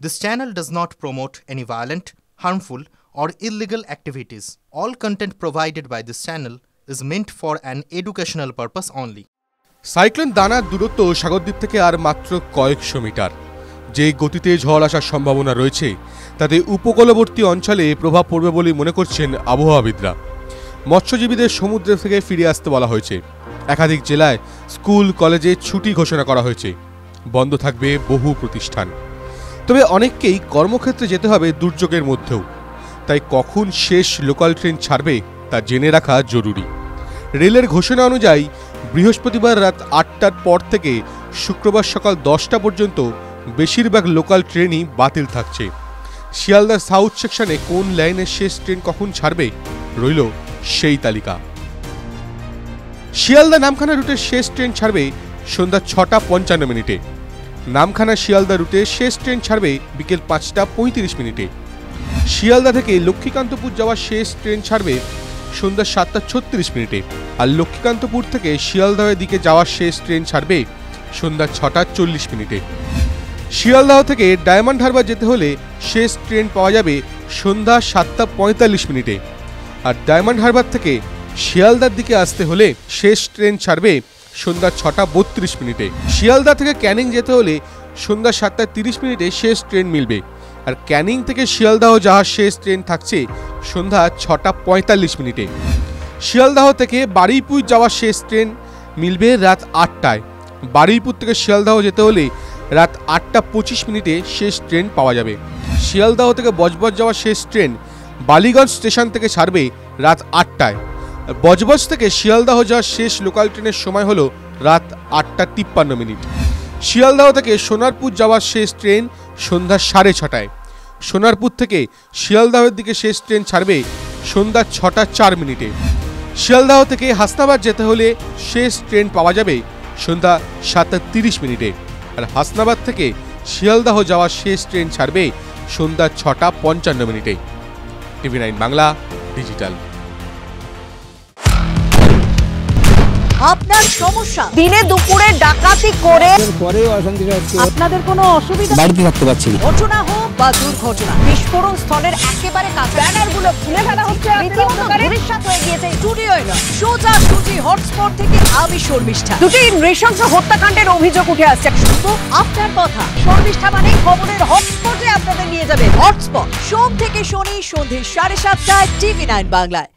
This channel does not promote any violent, harmful, or illegal activities. All content provided by this channel is meant for an educational purpose only. Cyclone দানার দূরত্ব সাগরদ্বীপ থেকে আর মাত্র কয়েকশো metre. যে গতিতে ঝড় আসার সম্ভাবনা রয়েছে তাতে উপকূলবর্তী অঞ্চলে প্রভাব পড়বে বলে মনে করছেন আবহাওয়াবিদরা। মৎস্যজীবীদের সমুদ্র থেকে ফিরে আসতে বলা হয়েছে। একাধিক জেলায় স্কুল কলেজে ছুটি ঘোষণা করা হয়েছে। বন্ধ থাকবে বহু প্রতিষ্ঠান। তবে অনেককেই কর্মক্ষেত্রে যেতে হবে দুর্যোগের মধ্যেও। তাই কখন শেষ লোকাল ট্রেন ছাড়বে তা জেনে রাখা জরুরি। রেলের ঘোষণা অনুযায়ী বৃহস্পতিবার রাত আটটার পর থেকে শুক্রবার সকাল দশটা পর্যন্ত বেশিরভাগ লোকাল ট্রেনই বাতিল থাকছে। শিয়ালদা সাউথ সেকশনে কোন লাইনের শেষ ট্রেন কখন ছাড়বে রইল সেই তালিকা। শিয়ালদা নামখানা রুটের শেষ ট্রেন ছাড়বে সন্ধ্যা ছটা পঞ্চান্ন মিনিটে। নামখানা শিয়ালদা রুটে শেষ ট্রেন ছাড়বে বিকেল পাঁচটা পঁয়ত্রিশ মিনিটে। শিয়ালদা থেকে লক্ষ্মীকান্তপুর যাওয়ার শেষ ট্রেন ছাড়বে সন্ধ্যা সাতটা ছত্রিশ মিনিটে। আর লক্ষ্মীকান্তপুর থেকে শিয়ালদহের দিকে যাওয়ার শেষ ট্রেন ছাড়বে সন্ধ্যা ছটা চল্লিশ মিনিটে। শিয়ালদাহ থেকে ডায়মন্ড হারবার যেতে হলে শেষ ট্রেন পাওয়া যাবে সন্ধ্যা সাতটা পঁয়তাল্লিশ মিনিটে। আর ডায়মন্ড হারবার থেকে শিয়ালদার দিকে আসতে হলে শেষ ট্রেন ছাড়বে সন্ধ্যা ছটা বত্রিশ মিনিটে। শিয়ালদা থেকে ক্যানিং যেতে হলে সন্ধ্যা সাতটা তিরিশ মিনিটে শেষ ট্রেন মিলবে। আর ক্যানিং থেকে শিয়ালদাহ যাওয়ার শেষ ট্রেন থাকছে সন্ধ্যা ছটা পঁয়তাল্লিশ মিনিটে। শিয়ালদাহ থেকে বারুইপুর যাওয়ার শেষ ট্রেন মিলবে রাত আটটায়। বারুইপুর থেকে শিয়ালদাহ যেতে হলে রাত আটটা পঁচিশ মিনিটে শেষ ট্রেন পাওয়া যাবে। শিয়ালদাহ থেকে বজবজ যাওয়ার শেষ ট্রেন বালিগঞ্জ স্টেশন থেকে ছাড়বে রাত আটটায়। বজবজ থেকে শিয়ালদাহ যাওয়ার শেষ লোকাল ট্রেনের সময় হলো রাত আটটা তিপ্পান্ন মিনিট। শিয়ালদাহ থেকে সোনারপুর যাওয়ার শেষ ট্রেন সন্ধ্যা সাড়ে ছটায়। সোনারপুর থেকে শিয়ালদাহের দিকে শেষ ট্রেন ছাড়বে সন্ধ্যা ছটা চার মিনিটে। শিয়ালদাহ থেকে হাসনাবাদ যেতে হলে শেষ ট্রেন পাওয়া যাবে সন্ধ্যা সাতটা তিরিশ মিনিটে। আর হাসনাবাদ থেকে শিয়ালদাহ যাওয়ার শেষ ট্রেন ছাড়বে সন্ধ্যা ছটা পঞ্চান্ন মিনিটে। TV nine Bangla, digital. আপনার সমস্যা। দিনে দুপুরে ডাকাতি করে পরেও অশান্তিটা হচ্ছে। আপনাদের কোনো অসুবিধা? বাড়িতে থাকতে পারছি ঘটনা হোক বা দুর্ঘটনা বিস্ফোরণ স্থলের একেবারে কাছে ব্যানারগুলো খুলে ফেলা হচ্ছে রীতিমতো হয়ে গিয়েছে সোজা হটস্পট থেকে আমি শর্মিষ্ঠা দুটি নৃশংস হত্যাকাণ্ডের অভিযোগ উঠে আসছে। শুধু আপনার কথা। শর্মিষ্ঠা মানে খবরের হটস্পটে আপনাদের নিয়ে যাবে হটস্পট সোম থেকে শনি সন্ধে সাড়ে সাতটায় টিভি নাইন বাংলায়।